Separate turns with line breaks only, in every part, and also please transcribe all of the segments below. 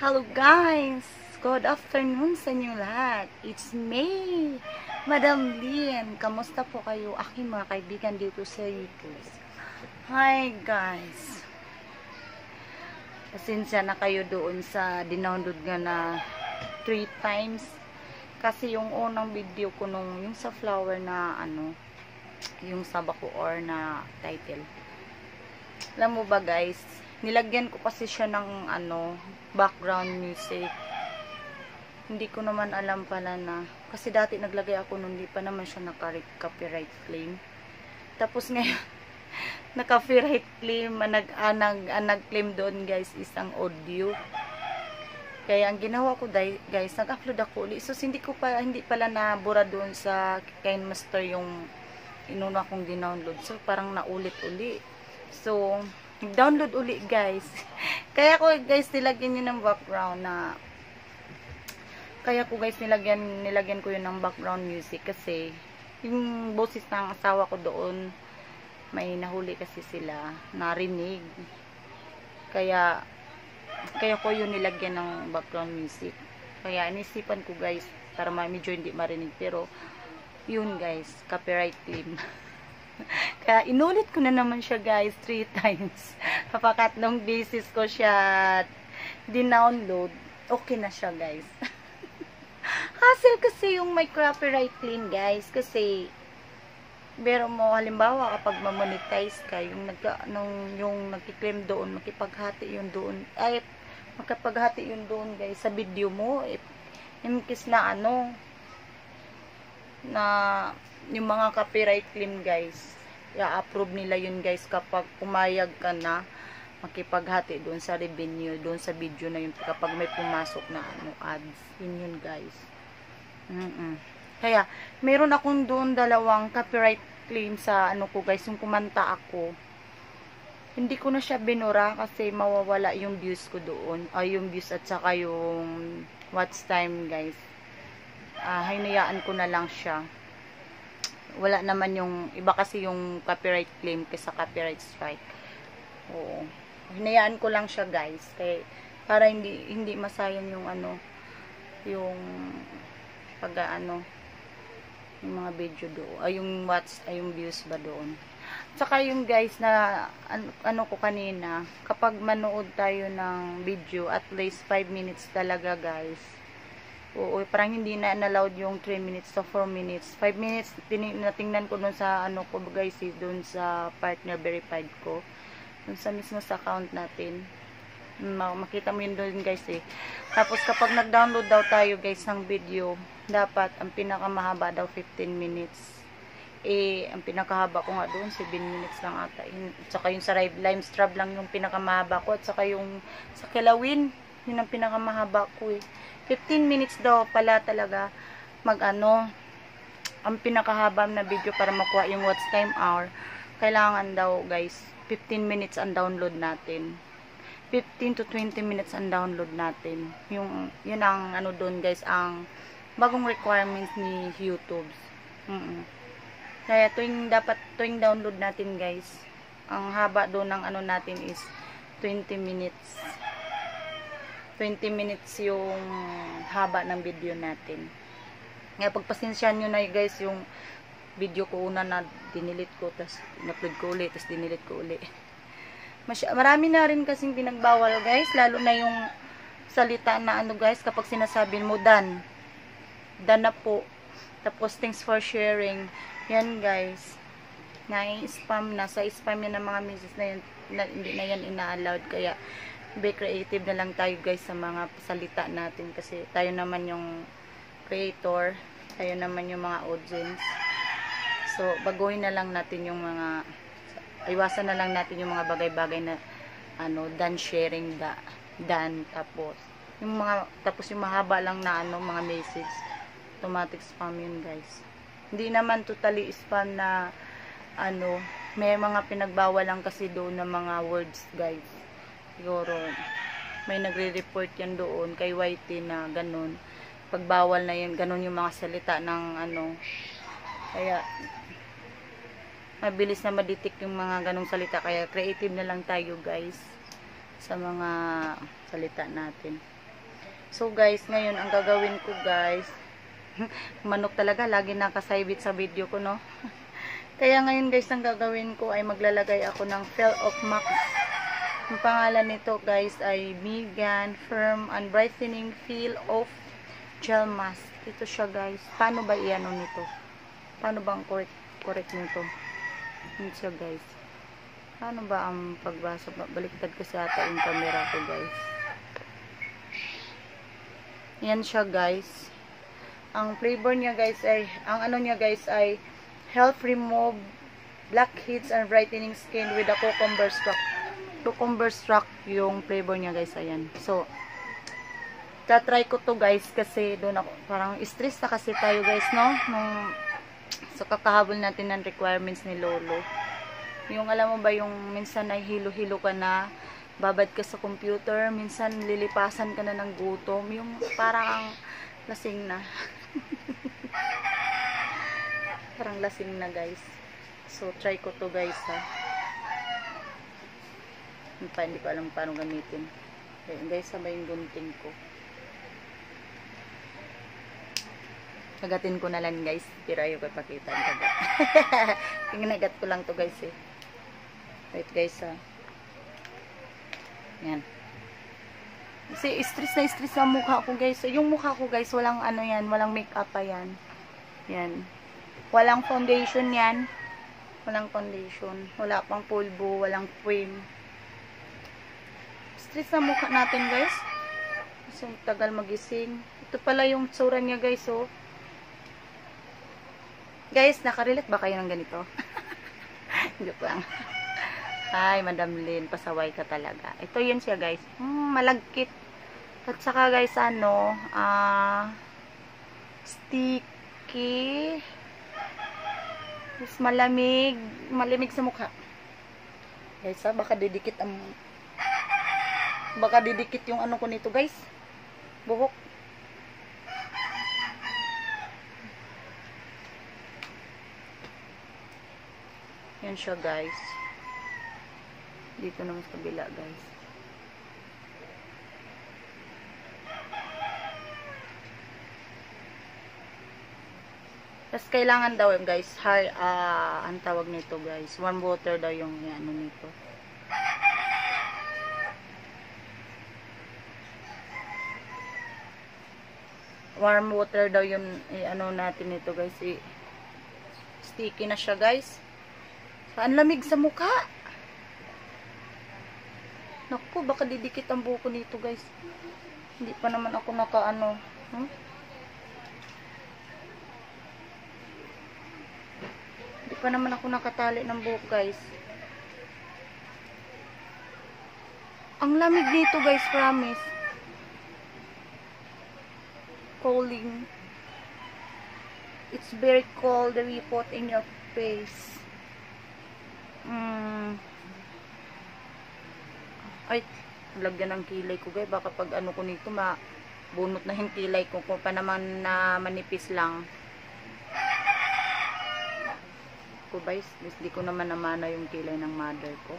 Hello guys! Good afternoon sa inyo lahat. It's May! Madam Lynn, kamusta po kayo? Aking mga kaibigan dito sa YouTube. Hi guys! Pasensya na kayo doon sa dinownload nga na 3 times. Kasi yung unang video ko nung yung sa flower na ano, yung sa or na title. Alam mo ba guys, nilagyan ko kasi siya ng ano, background music. Hindi ko naman alam pala na, kasi dati naglagay ako nung hindi pa naman siya naka-copyright claim. Tapos ngayon, naka-copyright claim, nag, ah, nag, ah, nag-claim doon guys, isang audio. Kaya ang ginawa ko guys, nag-upload ako ulit. So hindi ko pa hindi pala nabura doon sa Kind Master yung inuna kong dinownload. So parang naulit-uli. So download uli guys. kaya ko guys nilagyan niyo ng background na kaya ko guys nilagyan nilagyan ko yun ng background music kasi yung boses ng asawa ko doon may nahuli kasi sila narinig. Kaya kaya ko yun nilagyan ng background music. Kaya inisipan ko guys para medyo hindi marinig pero yun guys, copyright claim. Kaya inulit ko na naman siya guys, 3 times. Kapakatlong basis ko siya dinownload. Okay na siya guys. Hassle kasi yung may copyright claim guys. Kasi, pero mo halimbawa kapag ma-monetize ka, yung, nag, nung, yung nagkiklaim doon, makipaghati yun doon. Ay, makapaghati yun doon guys sa video mo. Eh, imkis na ano, na yung mga copyright claim guys i-approve nila yun guys kapag pumayag ka na makipaghati doon sa revenue doon sa video na yun kapag may pumasok na ano ads. Yun yun guys. Mm -mm. kaya meron akong doon dalawang copyright claim sa ano ko guys yung kumanta ako. Hindi ko na siya binura kasi mawawala yung views ko doon. Ay yung views at saka yung watch time guys. Uh, hinayaan ko na lang siya wala naman yung iba kasi yung copyright claim kaysa copyright strike. Oo. Hinayaan ko lang siya guys. Kay para hindi hindi masayang yung ano yung pag ano yung mga video do ay yung watch ay yung views ba doon. Saka yung guys na ano, ano ko kanina kapag manood tayo ng video at least 5 minutes talaga guys Oo, parang hindi na allowed yung 3 minutes to 4 minutes. 5 minutes, natingnan ko dun sa, ano ko guys, eh, dun sa partner verified ko. Dun sa mismo sa account natin. Makita mo yun dun guys eh. Tapos kapag nag-download daw tayo guys ng video, dapat ang pinakamahaba daw 15 minutes. Eh, ang pinakahaba ko nga doon, 7 minutes lang ata. At saka yung sa lime strab lang yung pinakamahaba ko. At saka yung sa kilawin, yun ang pinakamahaba ko eh. 15 minutes daw pala talaga mag-ano, ang pinakahaba na video para makuha yung watch time hour. Kailangan daw guys, 15 minutes ang download natin. 15 to 20 minutes ang download natin. Yung, yun ang ano doon guys, ang bagong requirements ni YouTube. Mm -mm. Kaya tuwing dapat tuwing download natin guys, ang haba doon ng ano natin is 20 minutes. 20 minutes yung haba ng video natin. Nga pagpasensyahan nyo na guys yung video ko una na dinilit ko tapos in-upload ko ulit tapos dinilit ko ulit. Masya marami na rin kasing pinagbawal guys lalo na yung salita na ano guys kapag sinasabi mo dan. Dan na po. Tapos thanks for sharing. Yan guys. Na-spam na. Sa spam yan ng mga messages na yan. Na, hindi na yan ina-allowed. Kaya be creative na lang tayo guys sa mga salita natin. Kasi tayo naman yung creator. Tayo naman yung mga audience. So baguhin na lang natin yung mga iwasan na lang natin yung mga bagay-bagay na ano dan sharing da dan tapos. Yung mga tapos yung mahaba lang na ano mga message automatic spam yun guys. Hindi naman totally spam na ano may mga pinagbawal lang kasi doon ng mga words guys siguro may nagre-report yan doon kay YT na ganun. Pagbawal na yun ganun yung mga salita ng ano. Kaya mabilis na madetect yung mga ganong salita. Kaya creative na lang tayo guys sa mga salita natin. So guys, ngayon ang gagawin ko guys, manok talaga, lagi nakasaybit sa video ko no. Kaya ngayon guys, ang gagawin ko ay maglalagay ako ng Fell of Max. Ang pangalan nito guys ay Vegan Firm and Brightening Feel of Gel Mask. Ito siya guys. Paano ba iano nito? Paano ba ang correct, correct nito? Ito siya guys. Paano ba ang pagbasa? Baliktad kasi ata yung camera ko guys. Yan siya guys. Ang flavor niya guys ay, ang ano niya guys ay help remove blackheads and brightening skin with a cucumber struck. Cucumber struck yung flavor niya guys. Ayan. So, tatry ko to guys kasi doon ako parang stress na kasi tayo guys no? Nung so kakahabol natin ng requirements ni lolo. Yung alam mo ba yung minsan ay hilo-hilo ka na babad ka sa computer minsan lilipasan ka na ng gutom yung parang lasing na. Parang lasing na guys. So try ko to guys ha pa hindi ko alam paano gamitin okay, guys sabay yung gunting ko Kagatin ko na lang guys. Pero ayaw ko ipakita ang kagat. Ko lang to guys eh. Wait guys ah. Yan. Kasi stress na stress ang mukha ko guys. Yung mukha ko guys, walang ano yan. Walang makeup pa yan. Yan. Walang foundation yan. Walang foundation. Wala pang pulbo. Walang cream. Stress na mukha natin guys. Kasi tagal magising. Ito pala yung tsura niya guys oh. Guys, nakarelate ba kayo ng ganito? Joke lang. Ay, Madam Lynn, pasaway ka talaga. Ito yun siya, guys. Hmm, malagkit. At saka, guys, ano, ah, uh, sticky. Tapos malamig. Malamig sa mukha. Guys, ha, baka didikit ang, baka didikit yung ano ko nito, guys. Buhok. Yan siya guys. Dito naman sa kabila guys. Tapos kailangan daw guys, high, uh, ang tawag nito guys, warm water daw yung ano nito. Warm water daw yung eh, ano natin nito guys, eh, sticky na siya guys. Ang lamig sa mukha. Naku, baka didikit ang buko nito, guys. Hindi pa naman ako nakaano. Hmm? Hindi pa naman ako nakatali ng buhok, guys. Ang lamig dito, guys, promise. Calling. It's very cold, the report in your face. Mm. Ay, lagyan ng kilay ko guys. Baka pag ano ko nito, mabunot na yung kilay ko. Kung pa naman na manipis lang. Ko guys, hindi ko naman namana yung kilay ng mother ko.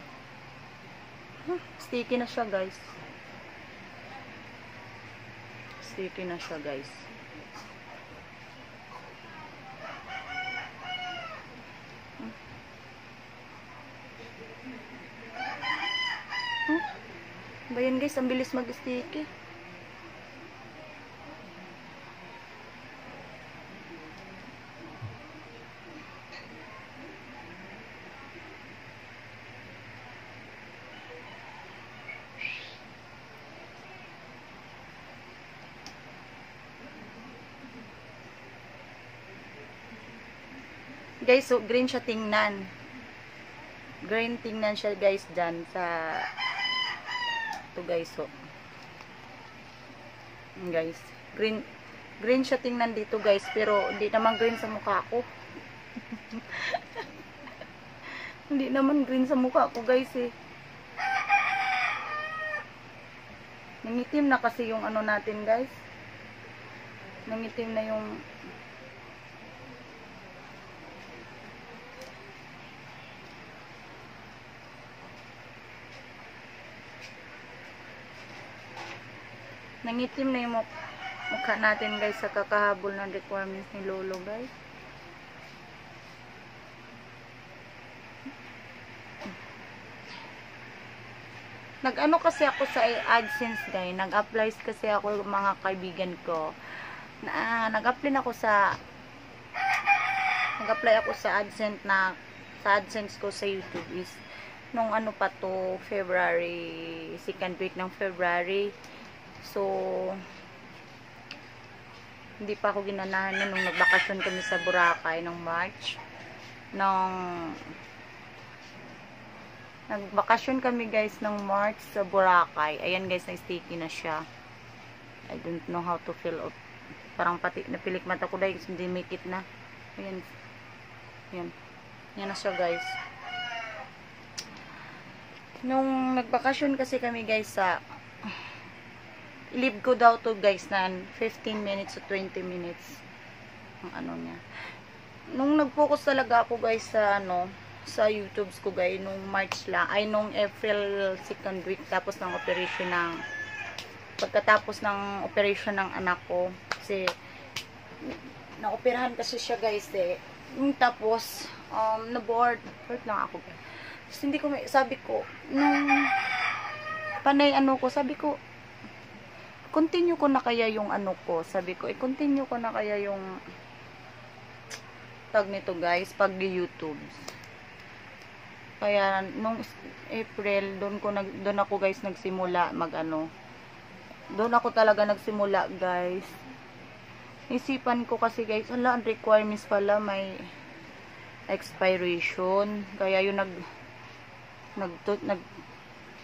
Huh, sticky na siya guys. Sticky na siya guys. Ba yan guys, ang bilis mag-sticky. Guys, so green siya tingnan. Green tingnan siya guys dyan sa to guys so. Guys green green siya tingnan dito guys pero hindi naman green sa mukha ko. Hindi naman green sa mukha ko guys eh. Nangitim na kasi yung ano natin guys. Nangitim na yung Nangitim na yung muk- mukha natin guys sa kakahabol ng requirements ni Lolo guys. Nag-ano kasi ako sa AdSense guys. Nag-apply kasi ako mga kaibigan ko. Na, nag-apply ako sa nag-apply ako sa AdSense na sa AdSense ko sa YouTube is nung ano pa to February second week ng February so hindi pa ako ginanahan yun nung nagbakasyon kami sa Boracay ng March. Nung nagbakasyon kami guys ng March sa Boracay. Ayan guys na sticky na siya. I don't know how to fill out. Parang pati napilik mata ko dahil hindi make it na. Ayan. Ayan. Yan na siya guys. Nung nagbakasyon kasi kami guys sa leave ko daw to guys na 15 minutes to 20 minutes. Ang ano niya. Nung nag-focus talaga ako guys sa ano sa YouTube ko guys nung March lang ay nung April second week tapos ng operation ng pagkatapos ng operation ng anak ko kasi naoperahan kasi siya guys eh. Yung tapos um na board hurt lang ako guys. Hindi ko may, sabi ko, nung panay ano ko, sabi ko, continue ko na kaya yung ano ko. Sabi ko, i-continue ko na kaya yung tag nito guys, pag YouTube. Kaya nung April, doon ko nag doon ako guys nagsimula mag ano. Doon ako talaga nagsimula guys. Isipan ko kasi guys, ang requirements pala may expiration. Kaya yung nag nag, nag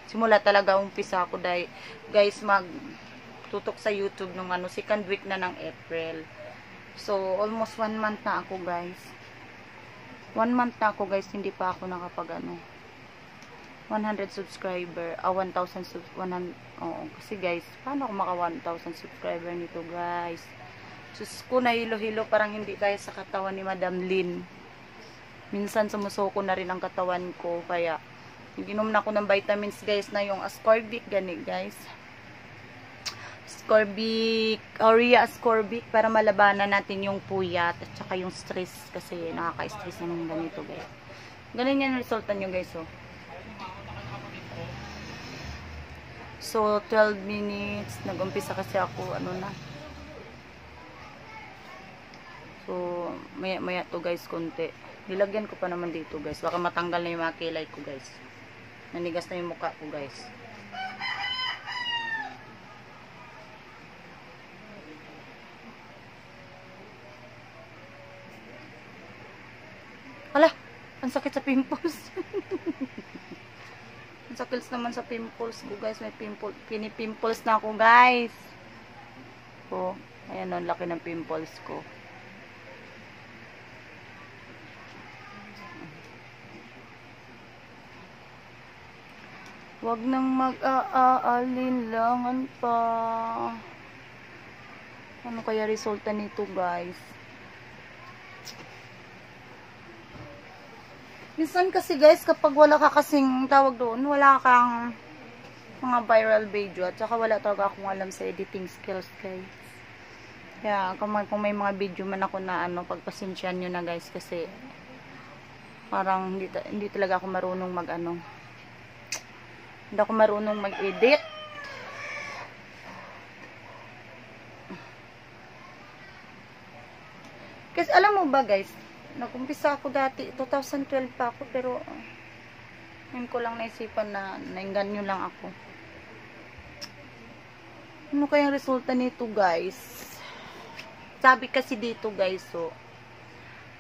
simula talaga umpisa ako dahil guys mag tutok sa YouTube nung ano second week na ng April. So almost one month na ako guys. One month na ako guys hindi pa ako nakapag ano 100 subscriber ah 1,000 sub 100 oo kasi guys paano ako maka 1,000 subscriber nito guys? Sus ko na hilo-hilo parang hindi kaya sa katawan ni Madam Lin minsan sumusuko na rin ang katawan ko kaya Ginom na ako ng vitamins guys na yung ascorbic gani guys. Ascorbic, urea ascorbic para malabanan natin yung puyat at saka yung stress kasi nakaka-stress ng ganito guys. Ganun yan resulta nyo guys oh. So 12 minutes, nag-umpisa kasi ako ano na. So maya maya to guys konti. Nilagyan ko pa naman dito guys. Baka matanggal na yung mga kilay ko guys. Nanigas na yung mukha ko guys. Ang sakit sa pimples. ang sakit naman sa pimples ko guys. May pimple, pinipimples na ako guys. Oh, ayan ang laki ng pimples ko. Huwag nang mag-aalinlangan pa. Ano kaya resulta nito, guys? Minsan kasi, guys, kapag wala ka kasing tawag doon, wala kang mga viral video at saka wala talaga akong alam sa editing skills, guys. Kaya, kung may, kung may mga video man ako na ano, pagpasensyan nyo na, guys, kasi parang hindi, hindi talaga ako marunong mag ano, hindi ako marunong mag-edit. Kasi alam mo ba guys, nag-umpisa ako dati, 2012 pa ako, pero ngayon ko lang naisipan na nainganyo lang ako. Ano kayang resulta nito guys? Sabi kasi dito guys, so,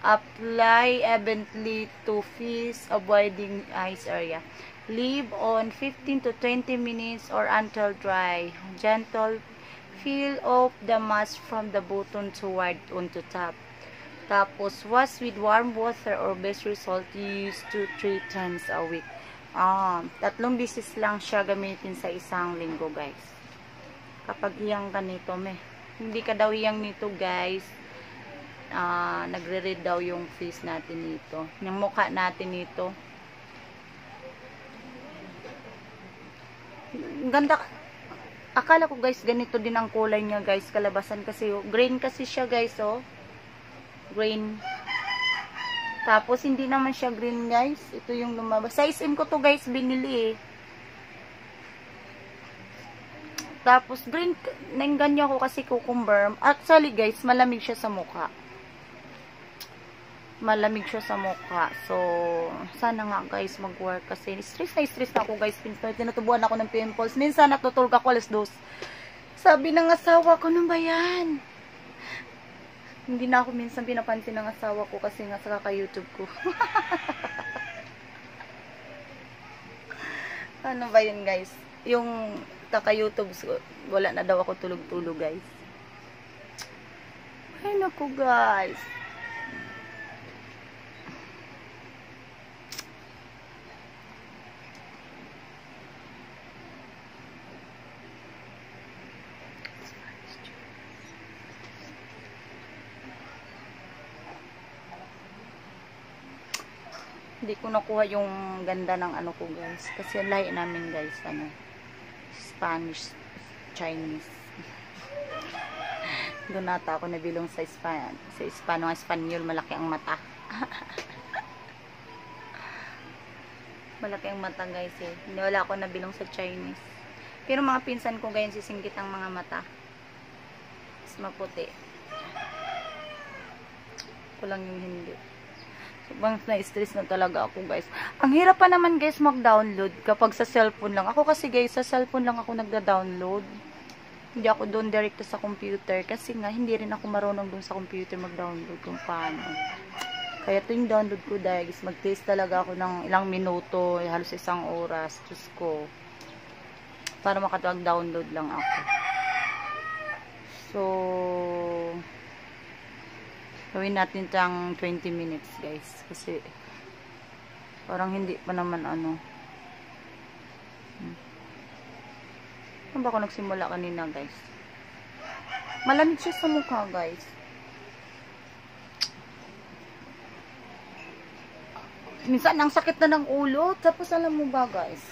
apply evenly to face avoiding eyes area. Leave on 15 to 20 minutes or until dry. Gentle peel off the mask from the bottom toward onto top. Tapos, wash with warm water or best result use 2-3 times a week. Ah, tatlong bisis lang siya gamitin sa isang linggo, guys. Kapag iyang ganito, may hindi ka daw iyang nito, guys. Ah, nagre-read daw yung face natin nito. Yung mukha natin nito. ganda Akala ko guys, ganito din ang kulay niya guys, kalabasan kasi. oh. Green kasi siya guys, oh. Green. Tapos, hindi naman siya green guys. Ito yung lumabas. Size M ko to guys, binili eh. Tapos, green, nainganyo ko kasi cucumber. Actually guys, malamig siya sa mukha. Malamig siya sa mukha. So, sana nga guys mag-work kasi stress na stress na ako guys. Tinutubuan ako ng pimples. Minsan, natutulog ako alas dos. Sabi ng asawa ko, ano ba yan? Hindi na ako minsan pinapansin ng asawa ko kasi nga sa kaka-YouTube ko. ano ba yun guys? Yung kaka-YouTube, wala na daw ako tulog-tulog guys. Ay naku guys. Hindi ko nakuha yung ganda ng ano ko guys. Kasi ang lahi namin guys, ano, Spanish, Chinese. Doon nata ako nabilong sa Span sa Hispano, Espanyol, malaki ang mata. malaki ang mata guys eh. Hindi wala ako nabilong sa Chinese. Pero mga pinsan ko guys, sisingkit ang mga mata. Mas maputi. Kulang yung hindi. Sobrang na-stress na talaga ako, guys. Ang hirap pa naman, guys, mag-download kapag sa cellphone lang. Ako kasi, guys, sa cellphone lang ako nagda-download. Hindi ako doon direct sa computer. Kasi nga, hindi rin ako marunong doon sa computer mag-download kung paano. Kaya yung download ko, guys. Mag-taste talaga ako ng ilang minuto, halos isang oras. Diyos ko. Para makatag-download lang ako. So, Gawin natin tang 20 minutes, guys. Kasi, parang hindi pa naman ano. Hmm. Saan ba ako nagsimula kanina, guys? Malamig siya sa mukha, guys. Minsan, ang sakit na ng ulo. Tapos, alam mo ba, guys?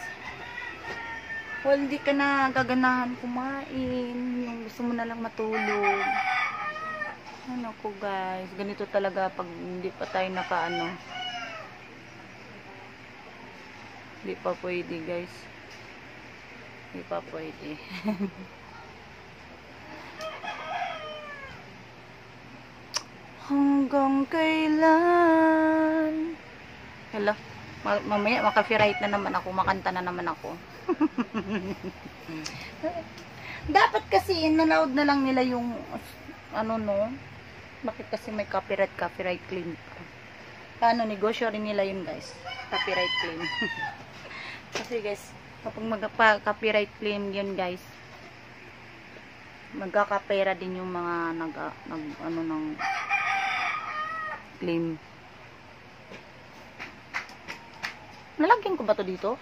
Well, hindi ka na gaganahan kumain. Yung gusto mo na lang matulog. Ano ko guys, ganito talaga pag hindi pa tayo nakaano. Hindi pa pwede guys. Hindi pa pwede. Hanggang kailan? Hello? Ma mamaya maka-copyright na naman ako, makanta na naman ako. Dapat kasi nanood na lang nila yung ano no, bakit kasi may copyright, copyright claim? Ano, negosyo rin nila yun guys. Copyright claim. kasi guys, kapag magpa-copyright claim yun guys, magkakapera din yung mga nag, nag ano ng claim. Nalagyan ko ba to dito?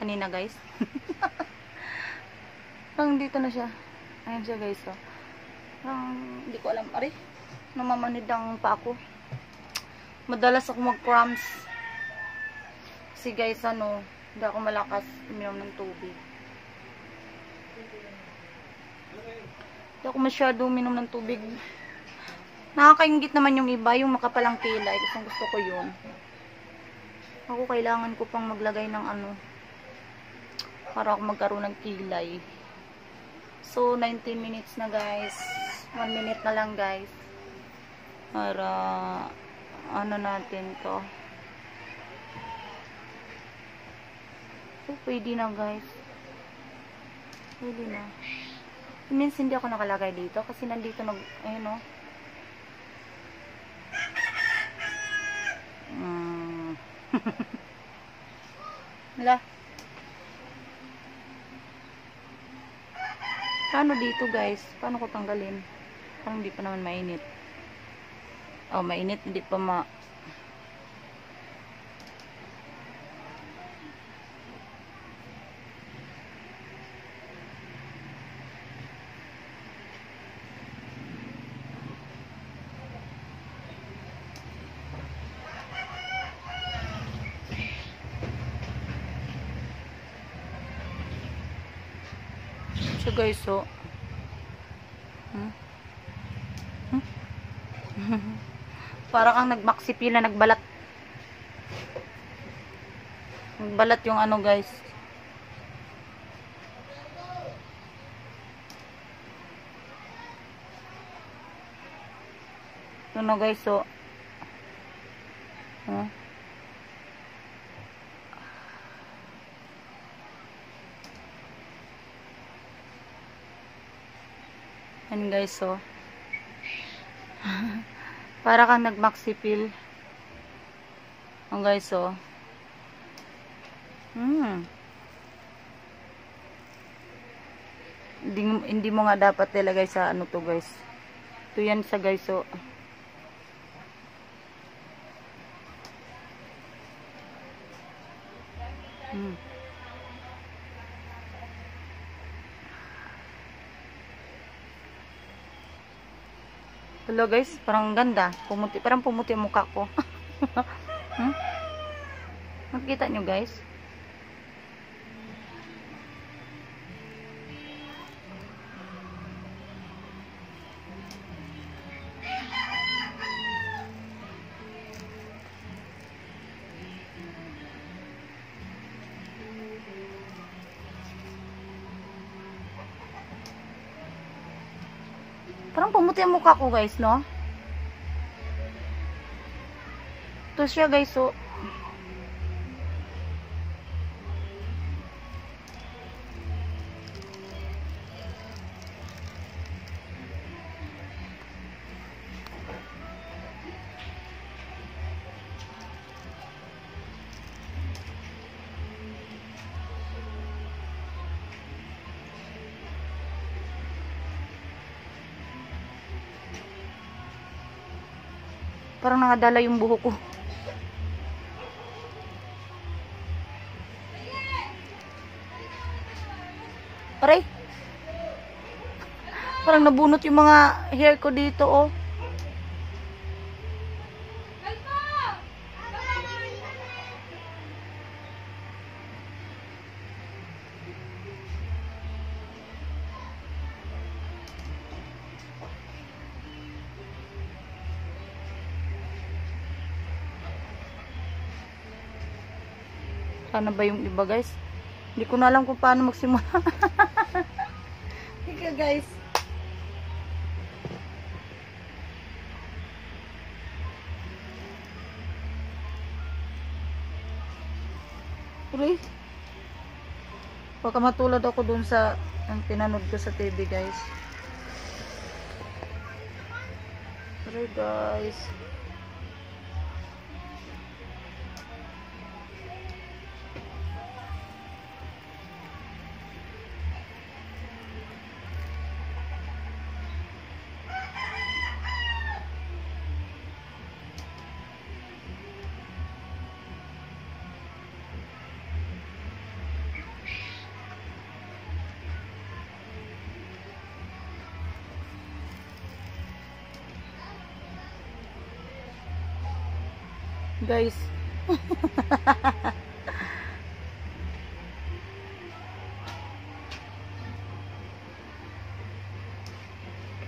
Kanina guys. Parang dito na siya. Ayan siya guys. Oh. Parang hindi ko alam. Ari, namamanid ang pa ako. Madalas ako mag-cramps. Kasi guys, ano, hindi ako malakas uminom ng tubig. Hindi ako masyado uminom ng tubig. Nakakaingit naman yung iba, yung makapalang kilay. Gusto gusto ko yun. Ako kailangan ko pang maglagay ng ano para ako magkaroon ng kilay. So, 19 minutes na guys. 1 minute na lang guys. Para ano natin to. So, pwede na guys. Pwede na. Means hindi ako nakalagay dito kasi nandito nag, ayun o. Mm. Wala. Paano dito guys? Paano ko tanggalin? Parang hindi pa naman mainit. Oh, mainit. Hindi pa ma... So guys, so Para kang nagmaksipila, nagbalat. Nagbalat yung ano guys. Ito na guys, so. Hmm? Yan guys, so. Para kang nagmaxipil. Yan guys, so. Hmm. Hindi, hindi mo nga dapat ilagay sa ano to guys. Ito yan sa guys, so. Hello guys, parang ganda. Pumuti, parang pumuti ang mukha ko. hmm? Nakikita nyo guys? Ang mukha ko guys, no? Ito siya guys, so. Parang nakadala yung buho ko. Aray! Parang nabunot yung mga hair ko dito, oh. Sana ba yung iba, guys? Hindi ko na alam kung paano magsimula. Ika, guys. Uy. Baka matulad ako dun sa ang pinanood ko sa TV, guys. Sorry, guys. Guys.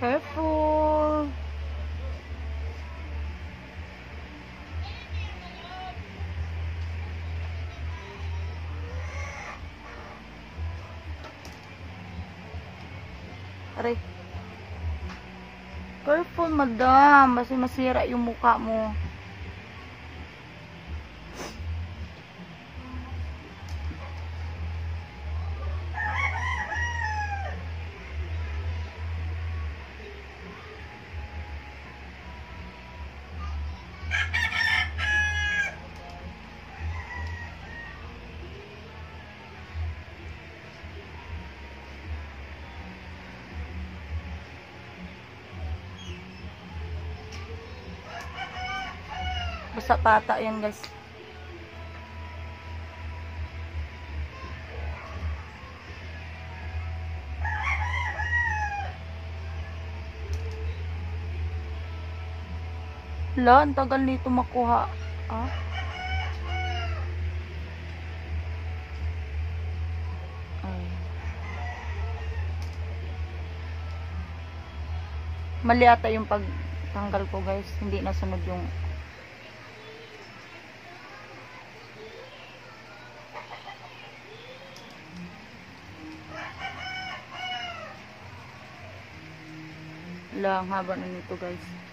Careful. Aray. Careful, madam. Kasi masira yung mukha mo. Basta pata yan guys. La, ang tagal nito makuha. Ah? Ay. Mali ata yung pagtanggal ko guys. Hindi nasunod yung lang haba na nito guys.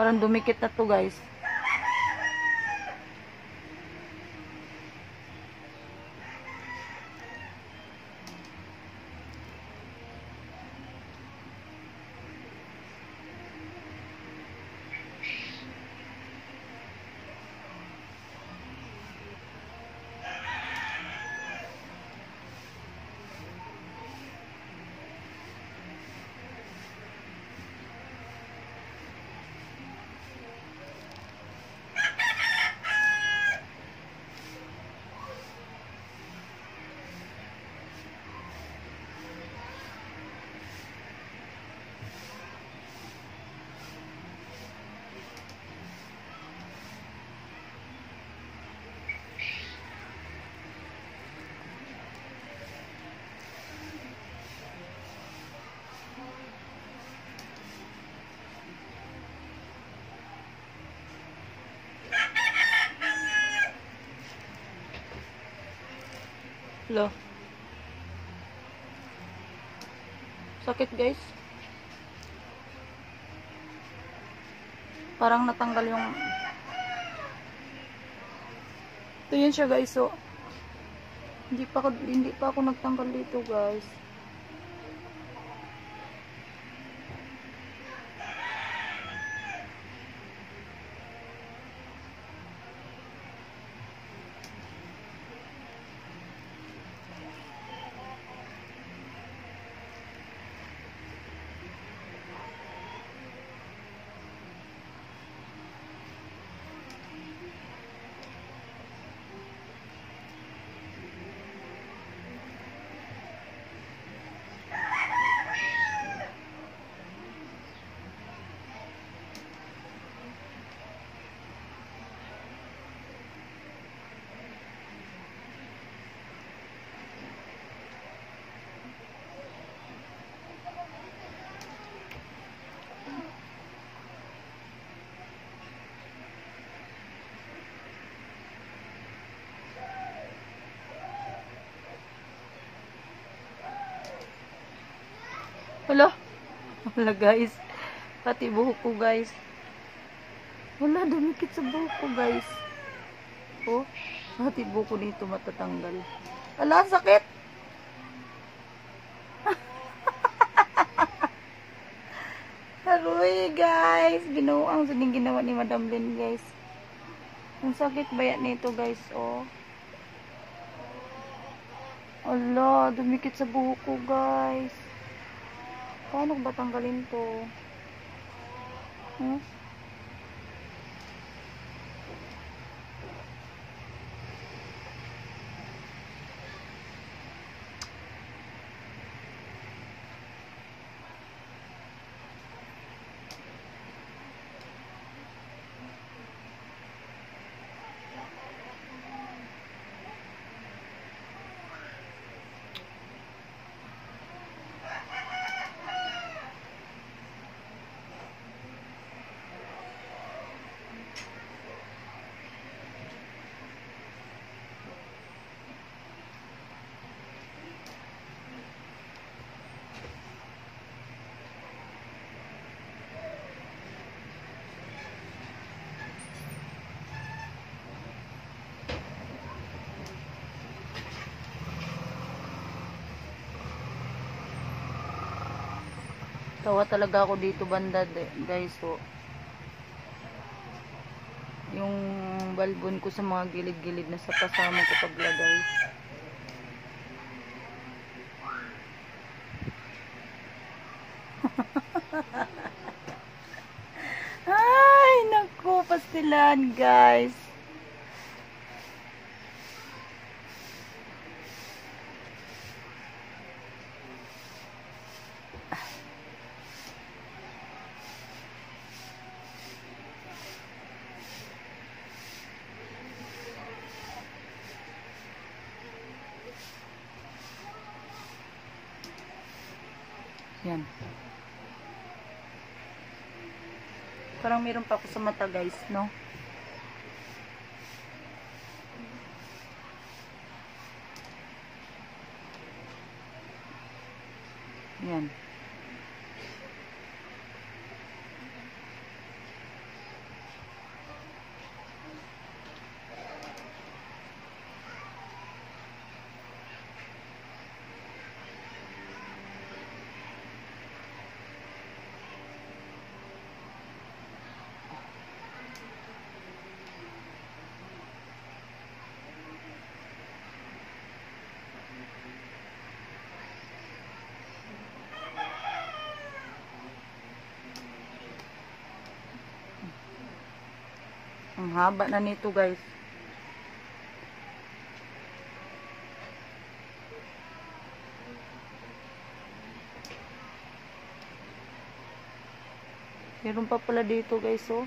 Parang dumikit na to guys. Lo. Sakit guys. Parang natanggal yung Ito yun siya guys so hindi pa ako, hindi pa ako nagtanggal dito guys. Wala. Wala guys. Pati buhok ko guys. Wala, dumikit sa buhok ko guys. Oh, pati buhok ko dito matatanggal. Wala, sakit. Haruy guys. Binuang sa din ginawa ni Madam Lynn guys. Ang sakit ba yan nito guys, oh. Ala, dumikit sa buhok ko guys. Paano ba tanggalin to? Hmm? tawa talaga ako dito banda guys so yung balbon ko sa mga gilid-gilid na sa kasama ko paglagay. Ay naku pastilan guys. Yan. Parang meron pa ako sa mata guys, no? Yan. Ang haba na nito guys. Meron pa pala dito guys oh.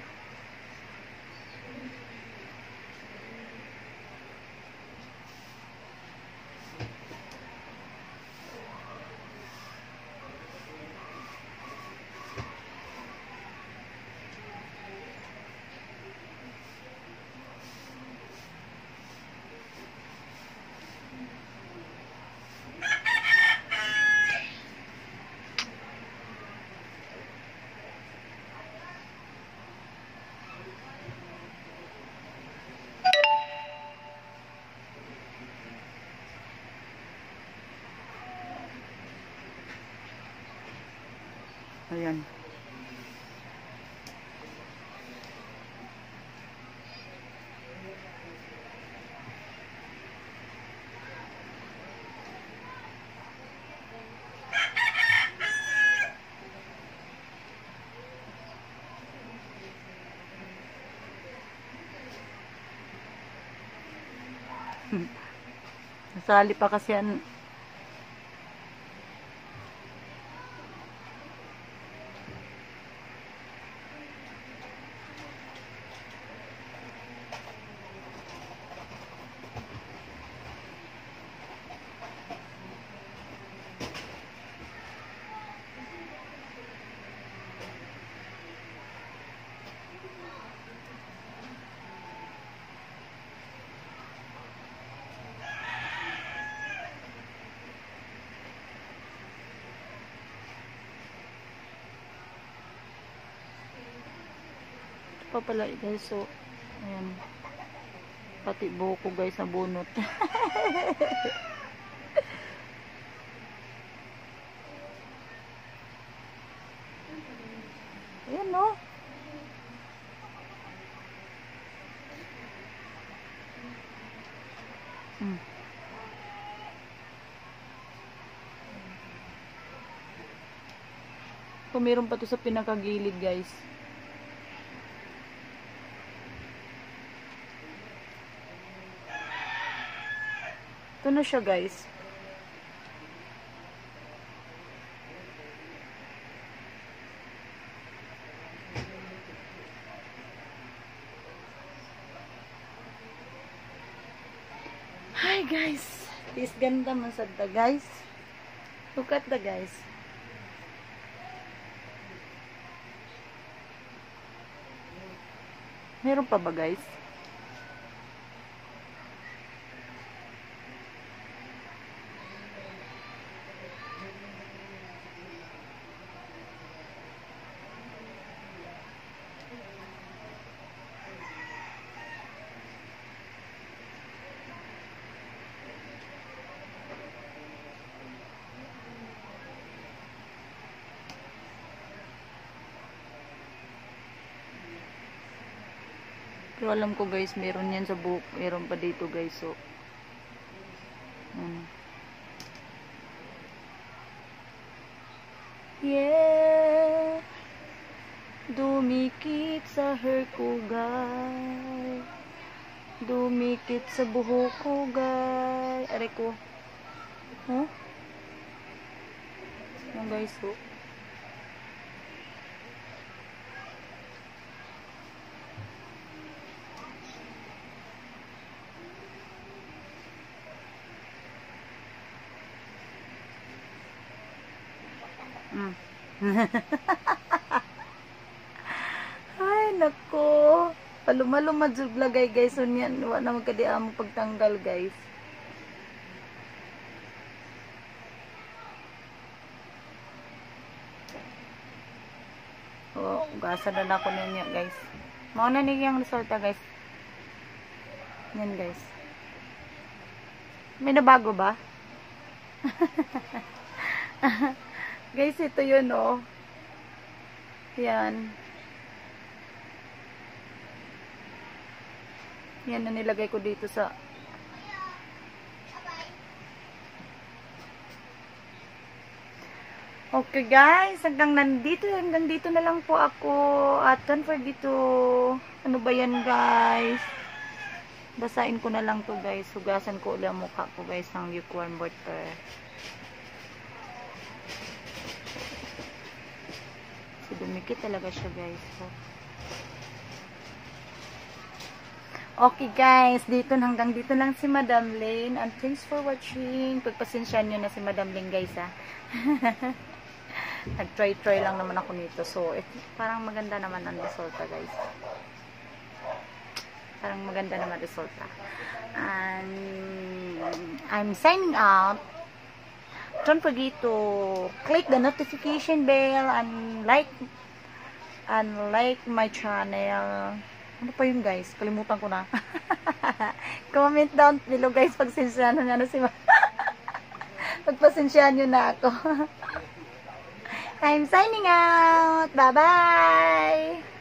Nasali pa kasi yan. pa pala guys. So ayan. Pati buko guys na bunot. Ayan no? Hmm. So, meron pa to sa pinakagilid guys Ito na siya guys. Hi guys. This ganda man sad the guys. Look at the guys. Meron pa ba guys? Pero alam ko guys, meron yan sa book. Meron pa dito guys. So, um, yeah. Dumikit sa hair ko, guys. Dumikit sa buhok ko, guys. Aray ko. Huh? Yan, guys, oh. Ay, nako. Paluma-luma jud lagay guys. So, yan, wa na magkadi amo pagtanggal guys. Oh, gasa na na ko ninyo guys. Mao na ni yung resulta guys. Yan guys. May nabago ba? Guys, ito yun, oh. Yan. Yan na nilagay ko dito sa... Okay, guys. Hanggang nandito, hanggang dito na lang po ako. At don't forget to... Ano ba yan, guys? Basain ko na lang to, guys. Hugasan ko ulit mukha ko, guys, ng lukewarm water. Dumikit talaga siya, guys. So, okay, guys. Dito hanggang dito lang si Madam Lane. And thanks for watching. Pagpasensyahan nyo na si Madam Lane, guys, ha. Nag-try-try lang naman ako nito. So, it, parang maganda naman ang resulta, guys. Parang maganda naman resulta. And I'm signing out. Don't forget to click the notification bell and like and like my channel. Ano pa yun guys? Kalimutan ko na. Comment down below guys pagsensyahan nyo na si Pagpasensyahan nyo na ako. I'm signing out. Bye-bye.